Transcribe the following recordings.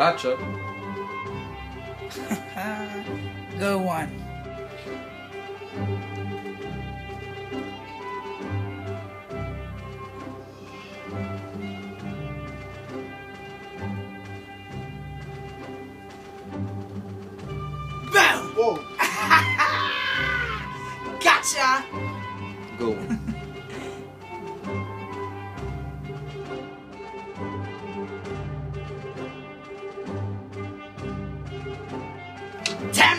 Gotcha. Go one. Boom! Whoa. Gotcha! Good one.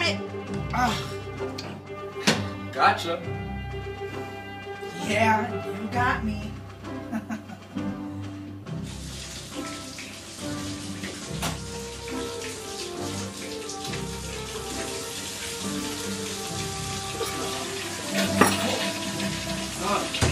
Damn it! Ah, Gotcha. yeah, you got me. Gotcha!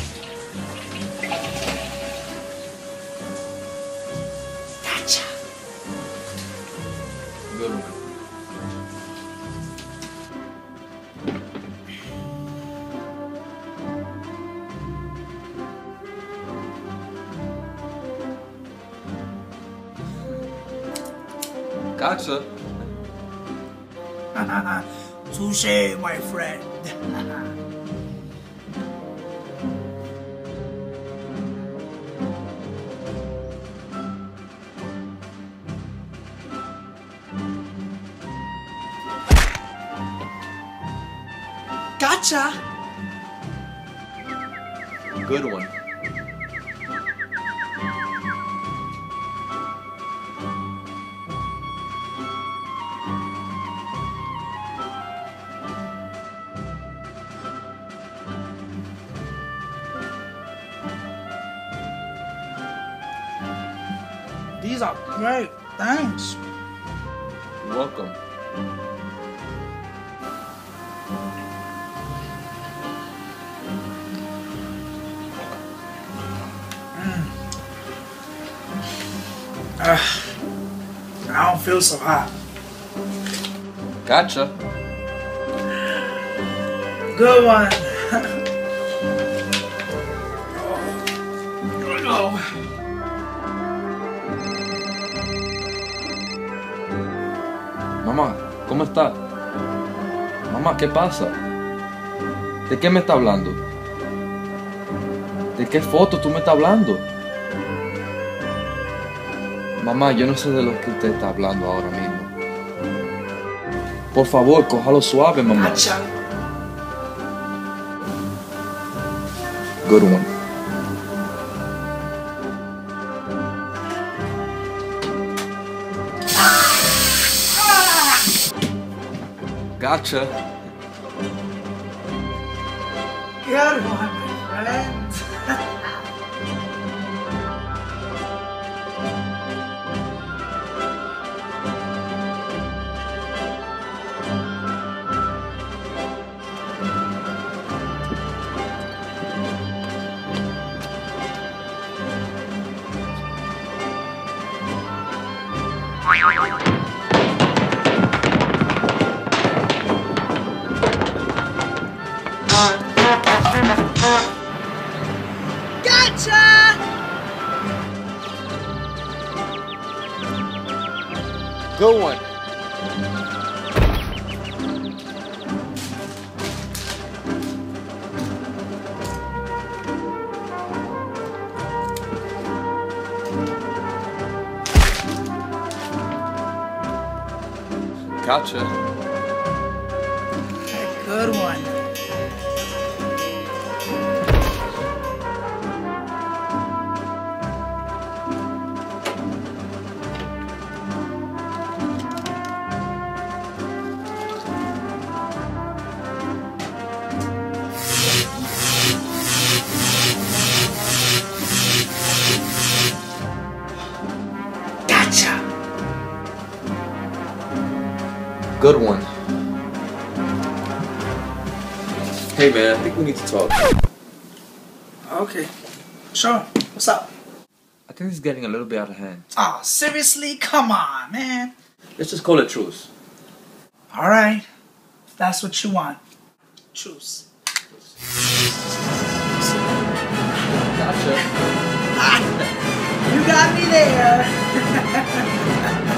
Gotcha. Touche, my friend. gotcha! Good one. These are great. Thanks. You're welcome. Ah, I don't feel so hot. Gotcha. Good one. Mamá, ¿cómo está? Mamá, ¿qué pasa? ¿De qué me está hablando? ¿De qué foto tú me estás hablando? Mamá, yo no sé de lo que usted está hablando ahora mismo. Por favor, cójalo suave, mamá. Good one. Gotcha. Good one, my friend. Good one. Gotcha. A Good one. Good one. Hey man, I think we need to talk. Okay. Sure. What's up? I think this is getting a little bit out of hand. Oh, seriously? Come on, man. Let's just call it truce. Alright. If that's what you want. Truce. Gotcha. Ah, you got me there.